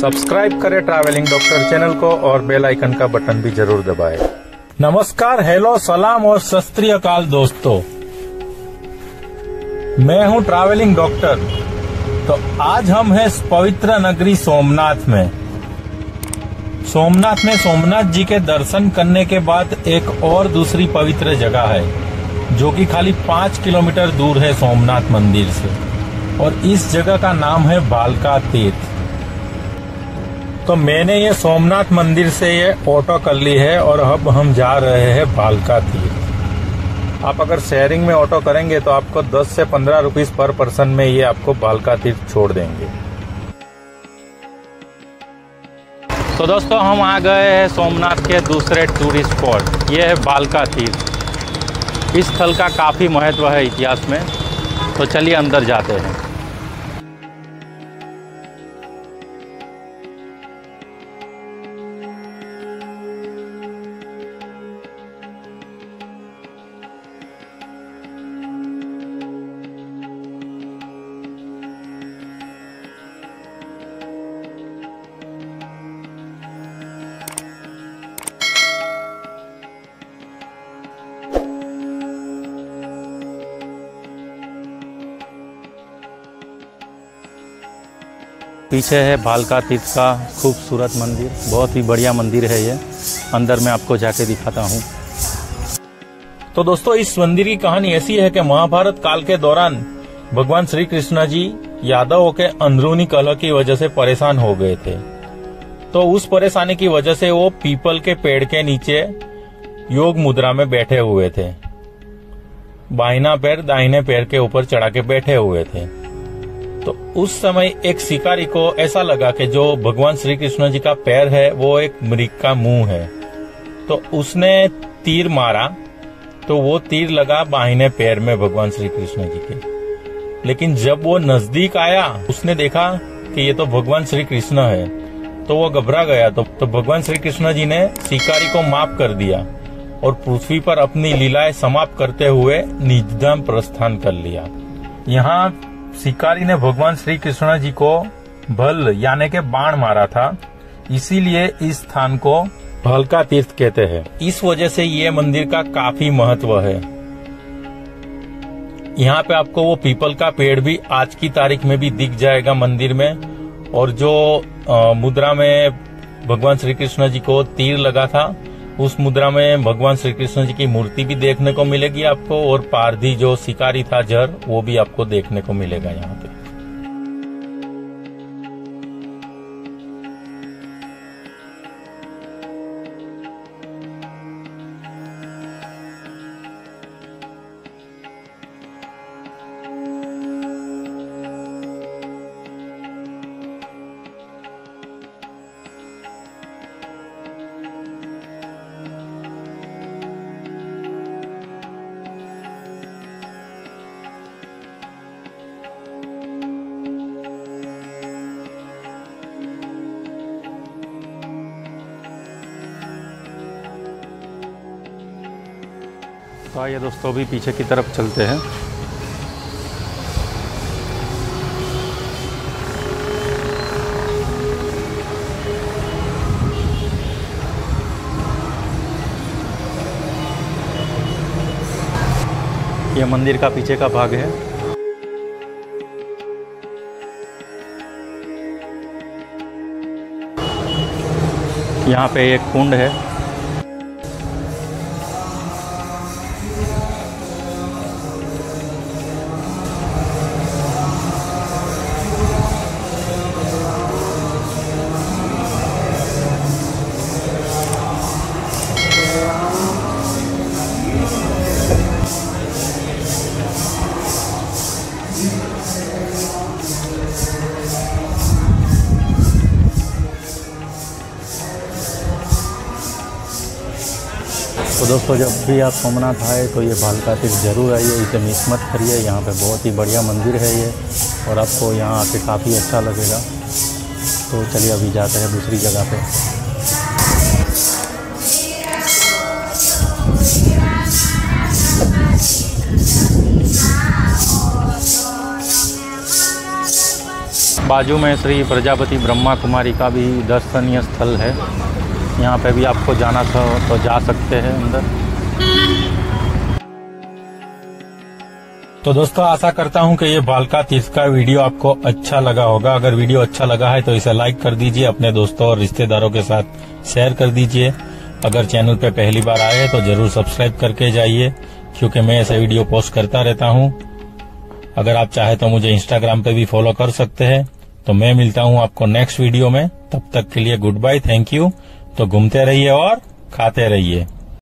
Subscribe करें travelling doctor channel को और बेल आइकन का बटन भी ज़रूर दबाएँ। नमस्कार, हेलो, सलाम और सत श्री अकाल दोस्तों। मैं हूँ ट्रैवलिंग डॉक्टर। तो आज हम हैं पवित्र नगरी सोमनाथ में। सोमनाथ में सोमनाथ जी के दर्शन करने के बाद एक और दूसरी पवित्र जगह है, जो कि खाली पाँच किलोमीटर दूर है सोमनाथ मंदिर से। और इस जगह का नाम है बालका तीर्थ। तो मैंने ये सोमनाथ मंदिर से ये ऑटो कर ली है और अब हम जा रहे हैं बालका तीर्थ। आप अगर शेयरिंग में ऑटो करेंगे तो आपको 10 से 15 रुपीस पर पर्सन में ये आपको बालका तीर्थ छोड़ देंगे। तो दोस्तों, हम आ गए हैं सोमनाथ के दूसरे टूरिस्ट स्पॉट ये है बालका तीर्थ। इस स्थल का काफ़ी महत्व है इतिहास में। तो चलिए अंदर जाते हैं। पीछे है भालका तीर्थ का खूबसूरत मंदिर। बहुत ही बढ़िया मंदिर है ये। अंदर मैं आपको जाके दिखाता हूँ। तो दोस्तों, इस मंदिर की कहानी ऐसी है कि महाभारत काल के दौरान भगवान श्री कृष्णा जी यादवों के अंदरूनी कलह की वजह से परेशान हो गए थे। तो उस परेशानी की वजह से वो पीपल के पेड़ के नीचे योग मुद्रा में बैठे हुए थे। बाइना पैर दाहिने पैर के ऊपर चढ़ा के बैठे हुए थे। तो उस समय एक शिकारी को ऐसा लगा कि जो भगवान श्री कृष्ण जी का पैर है वो एक मृग का मुँह है। तो उसने तीर मारा तो वो तीर लगा बाहिने पैर में भगवान श्री कृष्ण जी के। लेकिन जब वो नज़दीक आया उसने देखा कि ये तो भगवान श्री कृष्ण है तो वो घबरा गया। तो, तो भगवान श्री कृष्ण जी ने शिकारी को माफ़ कर दिया और पृथ्वी पर अपनी लीलाएँ समाप्त करते हुए निजधाम प्रस्थान कर लिया। यहाँ शिकारी ने भगवान श्री कृष्ण जी को भल, यानी के बाण मारा था। इसीलिए इस स्थान को भलका तीर्थ कहते हैं। इस वजह से ये मंदिर का काफ़ी महत्व है। यहाँ पे आपको वो पीपल का पेड़ भी आज की तारीख में भी दिख जाएगा मंदिर में। और जो मुद्रा में भगवान श्री कृष्ण जी को तीर लगा था उस मुद्रा में भगवान श्री कृष्ण जी की मूर्ति भी देखने को मिलेगी आपको, और पारधी जो शिकारी था जर, वो भी आपको देखने को मिलेगा यहाँ पे। तो आइए दोस्तों अभी पीछे की तरफ़ चलते हैं। यह मंदिर का पीछे का भाग है। यहाँ पे एक कुंड है। तो दोस्तों, जब भी आप सोमनाथ आए तो ये भालका तीर्थ ज़रूर आइए। इसे मिस मत करिए यहाँ पे बहुत ही बढ़िया मंदिर है ये, और आपको यहाँ आके काफ़ी अच्छा लगेगा। तो चलिए, अभी जाते हैं दूसरी जगह पे। बाजू में श्री प्रजापति ब्रह्मा कुमारी का भी दर्शनीय स्थल है। यहाँ पे भी आपको जाना था तो जा सकते हैं अंदर। तो दोस्तों, आशा करता हूँ कि ये बालका तीर्थ का वीडियो आपको अच्छा लगा होगा। अगर वीडियो अच्छा लगा है तो इसे लाइक कर दीजिए, अपने दोस्तों और रिश्तेदारों के साथ शेयर कर दीजिए। अगर चैनल पे पहली बार आए तो ज़रूर सब्सक्राइब करके जाइए, क्योंकि मैं ऐसे वीडियो पोस्ट करता रहता हूँ। अगर आप चाहे तो मुझे इंस्टाग्राम पे भी फॉलो कर सकते हैं। तो मैं मिलता हूँ आपको नेक्स्ट वीडियो में। तब तक के लिए गुड बाय थैंक यू तो घूमते रहिए और खाते रहिए।